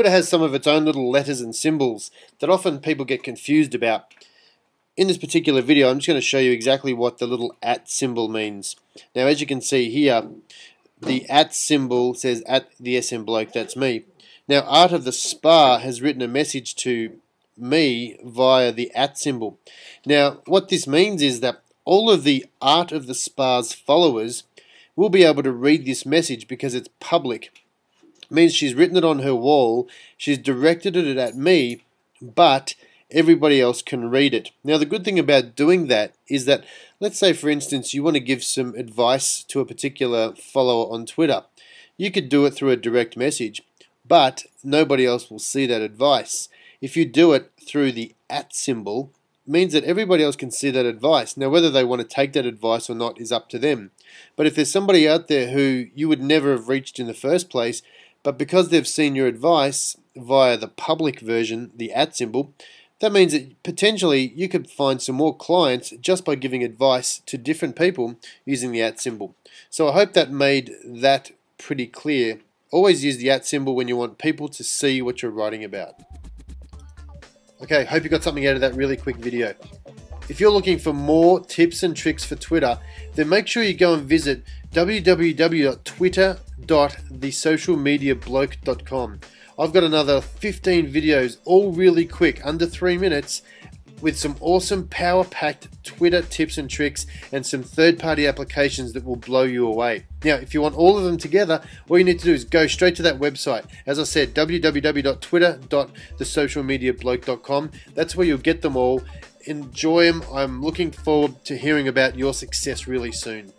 Twitter has some of its own little letters and symbols that often people get confused about. In this particular video, I'm just going to show you exactly what the little at symbol means. Now, as you can see here, the at symbol says at the SM bloke, that's me. Now, Art of the Spa has written a message to me via the at symbol. Now, what this means is that all of the Art of the Spa's followers will be able to read this message because it's public. Means she's written it on her wall, she's directed it at me, but everybody else can read it. Now, the good thing about doing that is that, let's say, for instance, you want to give some advice to a particular follower on Twitter. You could do it through a direct message, but nobody else will see that advice. If you do it through the at symbol, means that everybody else can see that advice. Now, whether they want to take that advice or not is up to them. But if there's somebody out there who you would never have reached in the first place, but because they've seen your advice via the public version, the at symbol, that means that potentially you could find some more clients just by giving advice to different people using the at symbol. So I hope that made that pretty clear. Always use the at symbol when you want people to see what you're writing about. Okay, hope you got something out of that really quick video. If you're looking for more tips and tricks for Twitter, then make sure you go and visit www.twitter.thesocialmediabloke.com. I've got another 15 videos, all really quick, under three minutes, with some awesome power packed Twitter tips and tricks and some third party applications that will blow you away. Now, if you want all of them together, all you need to do is go straight to that website. As I said, www.twitter.thesocialmediabloke.com. That's where you'll get them all. Enjoy them. I'm looking forward to hearing about your success really soon.